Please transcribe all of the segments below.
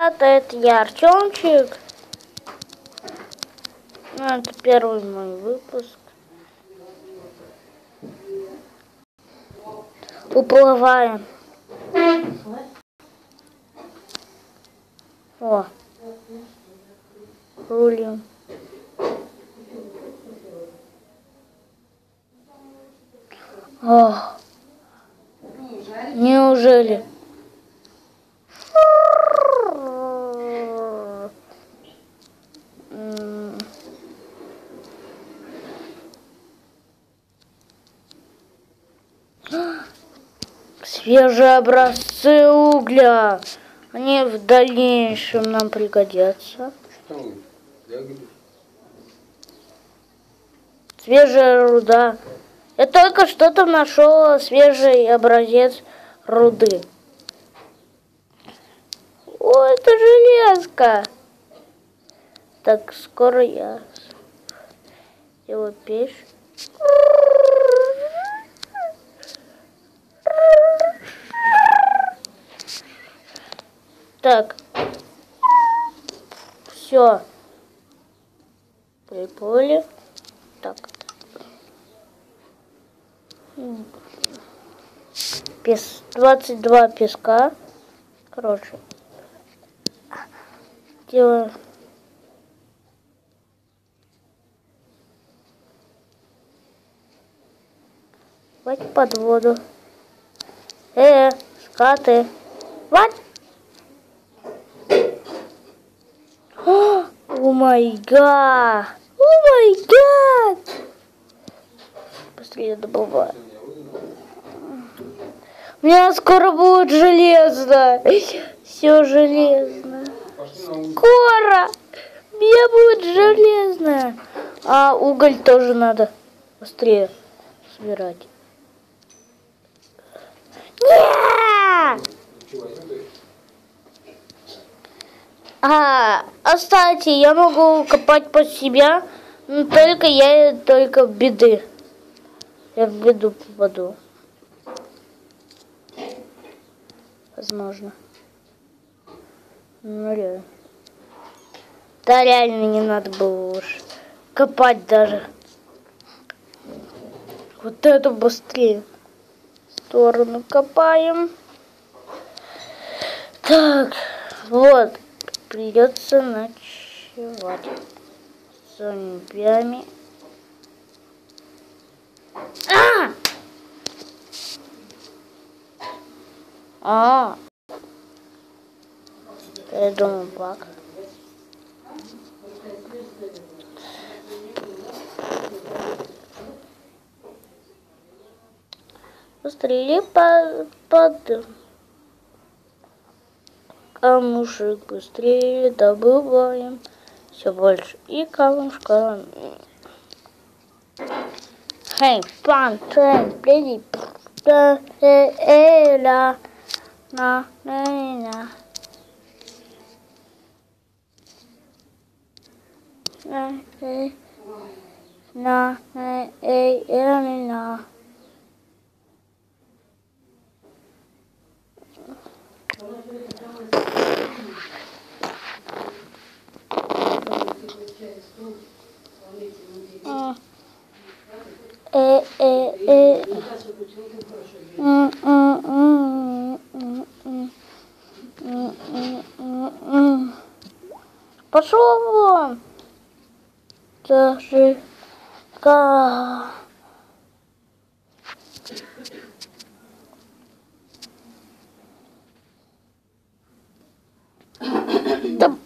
Это, это я, Артемчик. Ну, это первый мой выпуск. Уплываем. О. Рулим. О. Неужели? Свежие образцы угля. Они в дальнейшем нам пригодятся. Что Свежая руда. Я только что там нашел свежий образец руды. О, это железка. Так, скоро я его печь. Так. Все. Приплыли. Так. Пес... 22 песка. Короче. Делаем. Хватит под воду. Э, скаты. What? О май гад! О май гад! Быстрее добываю. У меня скоро будет железно. Все железно. Скоро! Меня будет железно. А уголь тоже надо быстрее собирать. Нет! А, а, кстати, я могу копать под себя, но только я только в беды. Я в беду попаду. Возможно. Ну, реально. Да, реально не надо было уж копать даже. Вот это быстрее. В сторону копаем. Так, вот. Придется ночевать. С зомбями. А! А! Я думал, баг. Быстрее под, под камушек быстрее добываем все больше и камушка. Hey, plant, trend, ready, да, э, э, ла, на, на, на. На, э, на, э, э, на. А. Э, э, э. Пошел вон. Зажига. Да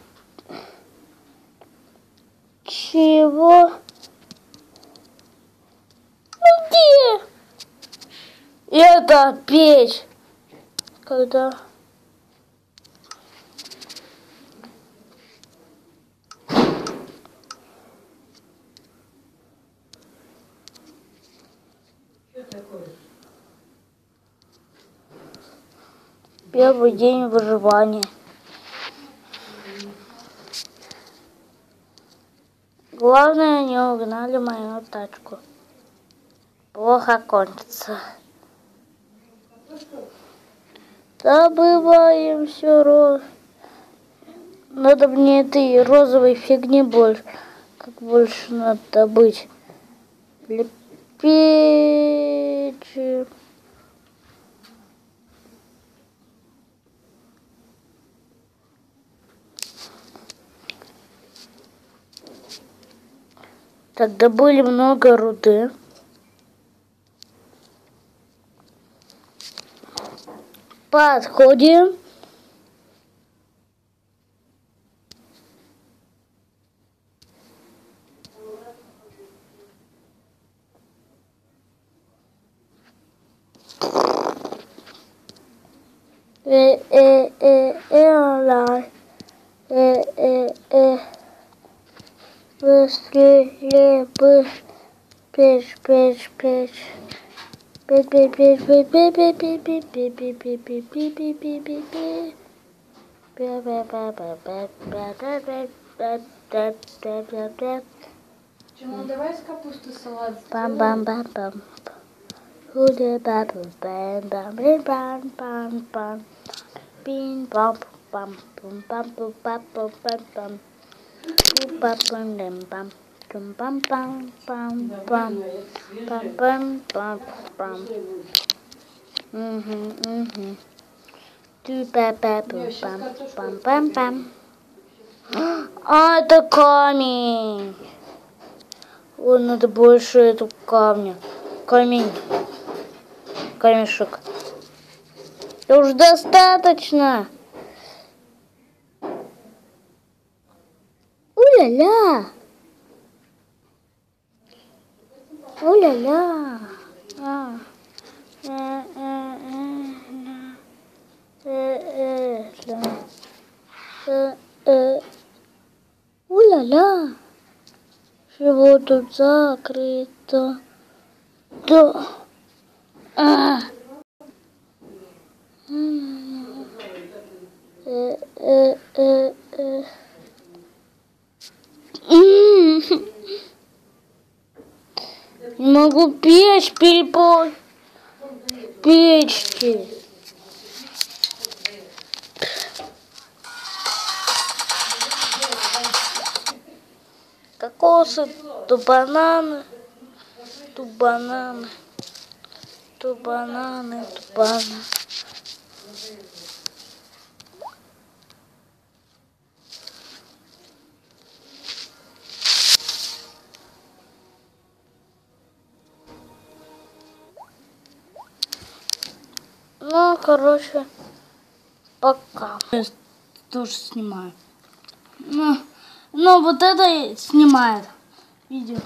чего? Ну где? Это печь. Когда? Первый день выживания. Главное, не угнали мою тачку. Плохо кончится. Добываем все ро... надо мне этой розовой фигни больше. Как больше надо быть. Лепечи. Так, добыли много руды. Подходим. Э э э э лай. Э э э. э. Быстрее, быстрее, печь, печь, печь. Петь, петь, петь, петь, петь, петь, петь, петь, петь, петь, петь, петь, петь, петь, петь, петь, петь. Пя, пя, пя, пя, пя, пя, пя, пя, пя, пя, пя, пя, пя. Чому давай з капусти салат Бам, бам, бам, бам. Худе, бам, бам, бам, бам, бам, бам, бам. Бин, бам, бам, бум, бам, бум, бам, бум, бам, бам. Бум, бам, Угу, угу. Пам-пам-пам-пам. А, это камень. Ой, ну надо больше этого камня. Камень. Камешек. И уж достаточно. là là Oh là là ah. Ah, ah, euh, euh, euh, Oh là là Чего тут закрыто? Да. А. могу печь перепол печки. Кокосы, то бананы, то бананы, то бананы, то бананы. Ну, короче, пока. Тоже снимаю. Ну, ну вот это снимает видео.